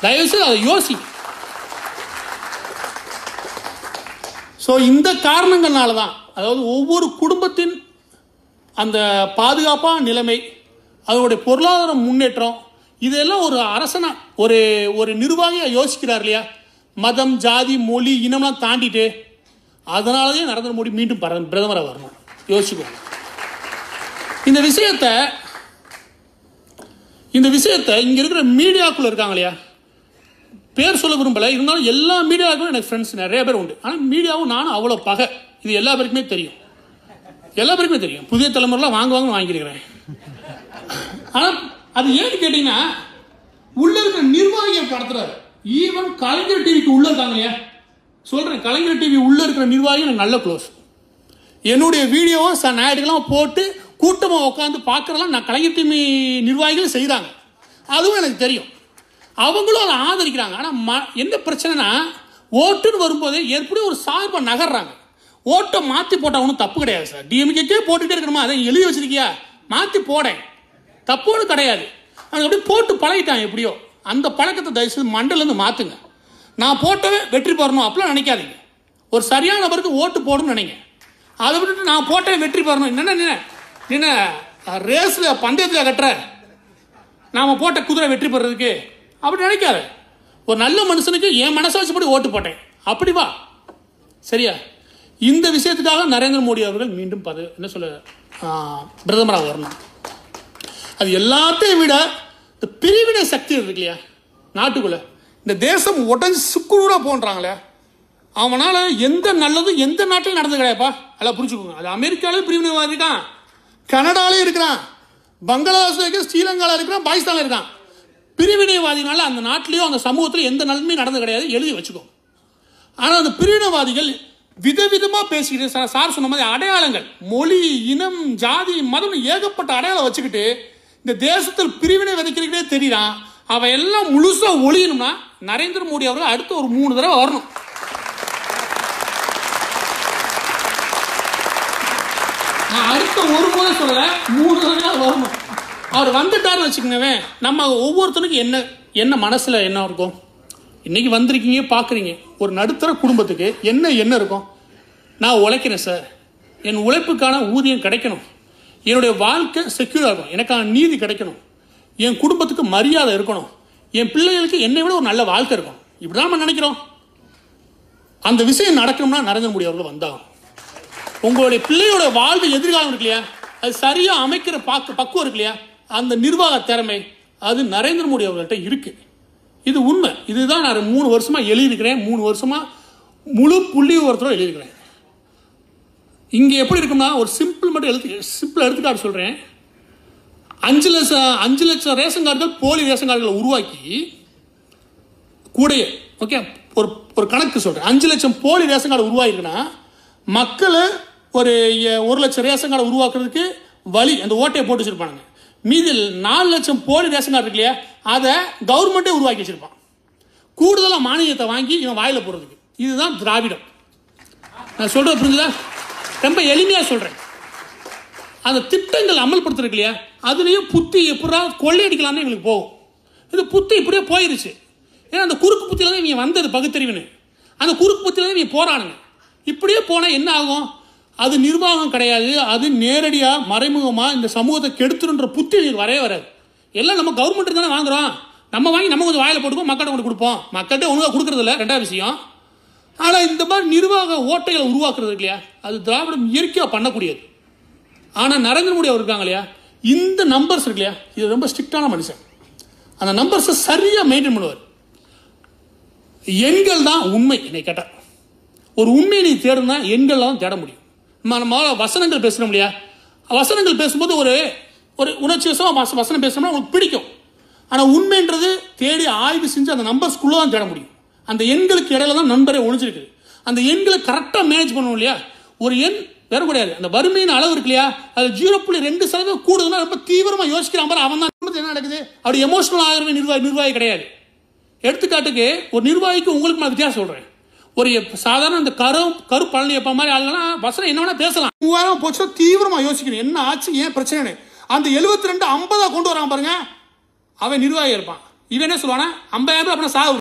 தயவுசெய்து அதை யோசி. ஸோ இந்த காரணங்கள்னால தான் அதாவது ஒவ்வொரு குடும்பத்தின் அந்த பாதுகாப்பான நிலைமை அதனுடைய பொருளாதார முன்னேற்றம் இதெல்லாம் ஒரு அரசனா ஒரு ஒரு நிர்வாகியாக யோசிக்கிறார் இல்லையா? மதம் ஜாதி மொழி இனம்லாம் தாண்டிட்டு தான் நரேந்திர மோடி மீண்டும் பர- பிரதமராக வரணும். யோசிச்சுக்கோங்க. இந்த விஷயத்தை இந்த விஷயத்தை இங்கே இருக்கிற மீடியாக்குள்ளே இருக்காங்க இல்லையா? பேர் சொல்ல விரும்பலை. இருந்தாலும் எல்லா மீடியாவுக்கும் எனக்கு ஃப்ரெண்ட்ஸ் நிறைய பேர் உண்டு. ஆனால் மீடியாவும் நானும் அவ்வளோ பகை. இது எல்லா பேருக்குமே தெரியும். எல்லா பேருக்குமே தெரியும். புதிய தலைமுறைலாம் வாங்குவாங்கன்னு வாங்கியிருக்கிறேன். ஆனால் அது ஏன்னு கேட்டிங்கன்னா உள்ள இருக்கிற நிர்வாகிகள் கடத்துறாரு. ஈவன் கலைஞர் டிவிக்கு உள்ள இருக்காங்க இல்லையா? சொல்கிறேன் கலைஞர் டிவி உள்ள இருக்கிற நிர்வாகி எனக்கு நல்ல க்ளோஸ் என்னுடைய வீடியோவை ச ஞாயிற்றுக்கெல்லாம் போட்டு கூட்டமாக உட்காந்து பார்க்குறதெல்லாம் நான் கலைஞர் டிவி நிர்வாகிகள் செய்கிறாங்க அதுவும் எனக்கு தெரியும். அவங்களும் அதை ஆதரிக்கிறாங்க. ஆனால் ம என்ன பிரச்சனைனா ஓட்டுன்னு வரும்போது எப்படியும் ஒரு சார்பை நகர்றாங்க. ஓட்டை மாற்றி போட்டால் ஒன்றும் தப்பு கிடையாது சார். டிஎம்கேக்கே போட்டுகிட்டே இருக்கணுமா? அதை எழுதி வச்சிருக்கியா? மாற்றி போடேன். தப்போடு கிடையாது. அது அப்படியே போட்டு பழகிட்டான் எப்படியோ. அந்த பழக்கத்தை தயவுசெய்து மண்டலேருந்து மாற்றுங்க நான் போட்டவே வெற்றி பெறணும் அப்படிலாம் நினைக்காதீங்க. ஒரு சரியான நபருக்கு ஓட்டு போடணும்னு நினைங்க. அதை விட்டுட்டு நான் போட்டவே வெற்றி பெறணும். என்னென்ன என்ன ரேஸில் பந்தயத்தில் கட்டுற. நாம் போட்ட குதிரை வெற்றி பெறதுக்கு அப்படி நினைக்காத. ஒரு நல்ல மனுஷனுக்கு என் மனசை வச்சுப்படி ஓட்டு போட்டேன். அப்படி வா. சரியா? இந்த விஷயத்துக்காக நரேந்திர மோடி அவர்கள் மீண்டும் பத என்ன சொல்ல பிரதமராக வரணும். அது எல்லாத்தையும் விட இந்த பிரிவினை சக்தி இருக்கு இல்லையா? நாட்டுக்குள்ளே. இந்த தேசம் உடஞ்சி சுக்குநூறா போன்றாங்களே. அவனால் எந்த நல்லதும் எந்த நாட்டிலும் நடந்து கிடையாப்பா எல்லாம் புரிஞ்சுக்கோங்க. அது அமெரிக்காலையும் பிரிவினைவாதி இருக்கான். கனடாலையும் இருக்கிறான். பங்களாதேஷ் இருக்கிற ஸ்ரீலங்கால இருக்கிறான். பாகிஸ்தானில் இருக்கான். பிரிவினைவாதினால அந்த நாட்டிலையும் அந்த சமூகத்தில் எந்த நன்மையும் நடந்து கிடையாது. எழுதி வச்சுக்கோ ஆனால் அந்த பிரிவினைவாதிகள் விதவிதமாக பேசிக்கிட்டு சார் சார் சொன்ன மாதிரி அடையாளங்கள் மொழி இனம் ஜாதி மதம் ஏகப்பட்ட அடையாளம் வச்சுக்கிட்டு இந்த தேசத்தில் பிரிவினை விதைக்கிறீங்களே தெரியறான் அவன் எல்லாம் முழுசாக ஒழியணும்னா நரேந்திர மோடி அவர்கள் அடுத்த ஒரு மூணு தடவை வரணும். நான் அடுத்த ஒரு முறை சொல்லலை மூணு தடவை வரணும். அவர் வந்துட்டாருன்னு வச்சுக்கோங்கவே நம்ம ஒவ்வொருத்தனுக்கும் என்ன என்ன மனசில் என்ன இருக்கும்? இன்றைக்கி வந்திருக்கீங்க பார்க்குறீங்க ஒரு நடுத்தர குடும்பத்துக்கு என்ன என்ன இருக்கும்? நான் உழைக்கிறேன் சார் என் உழைப்புக்கான ஊதியம் கிடைக்கணும். என்னுடைய வாழ்க்கை செக்யூராக இருக்கும். எனக்கான நீதி கிடைக்கணும். என் குடும்பத்துக்கு மரியாதை இருக்கணும். என் பிள்ளைகளுக்கு என்னை விட ஒரு நல்ல வாழ்க்கை இருக்கும். இப்படி நம்ம நினைக்கிறோம். அந்த விஷயம் நடக்கணும்னா நரேந்திர மோடி அவர்கள் வந்தாகும் உங்களுடைய பிள்ளையோட வாழ்வு எதிர்காலம் இருக்கு இல்லையா? அது சரியாக அமைக்கிற பாக்கு பக்குவம் இருக்கு இல்லையா? அந்த நிர்வாக திறமை அது நரேந்திர மோடி அவர்கள்ட்ட இருக்குது இது உண்மை. இதுதான் நான் மூணு வருஷமாக எழுதியிருக்கிறேன். மூணு வருஷமாக முழு புள்ளி விவரத்தோட எழுதியிருக்கிறேன். இங்கே எப்படி இருக்கும்னா ஒரு சிம்பிள் மட்டும் எழுத்து சிம்பிள் எடுத்துக்காட்டு சொல்கிறேன் அஞ்சு லட்சம் அஞ்சு லட்சம் ரேஷன் கார்டுகள் போலி ரேஷன் கார்டுகளை உருவாக்கி கூடையே ஓகே ஒரு ஒரு கணக்கு சொல்கிறேன் அஞ்சு லட்சம் போலி ரேஷன் கார்டு உருவாயிருக்குன்னா மக்கள் ஒரு ஒரு லட்சம் ரேஷன் கார்டு உருவாக்குறதுக்கு வழி அந்த ஓட்டையை போட்டு வச்சுருப்பானுங்க. மீதி நாலு லட்சம் போலி ரேஷன் கார்டு இருக்கு இல்லையா அதை கவர்மெண்ட்டே உருவாக்கி வச்சிருப்பான். கூடுதலாக மானியத்தை வாங்கி இவன் வாயில் போகிறதுக்கு இதுதான் திராவிடம். நான் சொல்கிறது புரிஞ்சுதா? ரொம்ப எளிமையாக சொல்கிறேன் அந்த திட்டங்கள் அமல்படுத்துறதுக்கு இல்லையா அதுலயும் புத்தி எப்படா கொள்ளையடிக்கலாம்னு எங்களுக்கு போகும். இது புத்தி இப்படியே போயிருச்சு. ஏன்னா அந்த குறுக்கு புத்தியில் தான் இவங்க வந்தது பகுத்தறிவுன்னு. அந்த குறுக்கு புத்தியில் தான் இவங்க போராடுங்க. இப்படியே போனால் என்ன ஆகும்? அது நிர்வாகம் கிடையாது அது நேரடியாக மறைமுகமாக இந்த சமூகத்தை கெடுத்துருன்ற புத்தி வரவே வராது. எல்லாம் நம்ம கவர்மெண்ட் தானே வாங்குறோம். நம்ம வாங்கி நம்ம கொஞ்சம் வாயில் போட்டுப்போம் மக்கள்கிட்ட கொண்டு கொடுப்போம். மக்கள்கிட்ட ஒழுங்கா கொடுக்குறதில்ல ரெண்டாவது விஷயம். ஆனால் இந்த மாதிரி நிர்வாக ஓட்டைகளை உருவாக்குறது இல்லையா? அது திராவிடம் இயற்கையாக பண்ணக்கூடியது. ஆனால் நரேந்திர மோடி அவர் இருக்காங்க இல்லையா? இந்த நம்பர்ஸ் இருக்கு இல்லையா? இது ரொம்ப ஸ்ட்ரிக்டான மனுஷன். அந்த நம்பர்ஸை சரியாக மெயின்டைன் பண்ணுவார். எண்கள் தான் உண்மை என்னை கேட்டால் ஒரு உண்மையை நீ தேடுனா எண்கள்ல தான் தேட முடியும். நம்ம வசனங்கள் பேசுகிறோம் இல்லையா? வசனங்கள் பேசும்போது ஒரு ஒரு உணர்ச்சி வசம் வசனம் பேசணும்னா உங்களுக்கு பிடிக்கும். ஆனால் உண்மைன்றது தேடி ஆய்வு செஞ்சு அந்த நம்பர்ஸ்குள்ளே தான் தேட முடியும். அந்த எண்களுக்கு இடையில தான் நண்பரே ஒழிஞ்சிருக்கு அந்த எண்களை கரெக்டாக மேனேஜ் பண்ணணும் இல்லையா? ஒரு எண் வேற கிடையாது. அந்த வறுமையின் அளவு இருக்கு இல்லையா? அது ஜீரோ புள்ளி ரெண்டு சதவீதம் கூடுதுன்னா ரொம்ப தீவிரமாக யோசிக்கிறான் பாரு அவன் தான் என்ன நடக்குது? அப்படி எமோஷனல் ஆகிறவே நிர்வாகி நிர்வாகி கிடையாது. எடுத்துக்காட்டுக்கு ஒரு நிர்வாகிக்கு உங்களுக்கு நான் வித்தியாசம் சொல்கிறேன் ஒரு சாதாரண அந்த கரு கரு பழனியப்பா மாதிரி ஆளுங்கலாம் வசனம் என்ன வேணா பேசலாம். மூவாயிரம் போச்சுன்னா தீவிரமா யோசிக்கணும். என்ன ஆச்சு ஏன் பிரச்சனை அந்த 72 ரெண்டு ஐம்பதா கொண்டு வரான் பாருங்க. அவன் நிர்வாகி இருப்பான். இவன் என்ன சொல்லுவானா ஐம்பதாயிரம் ரூபாய் அப்புறம் சாக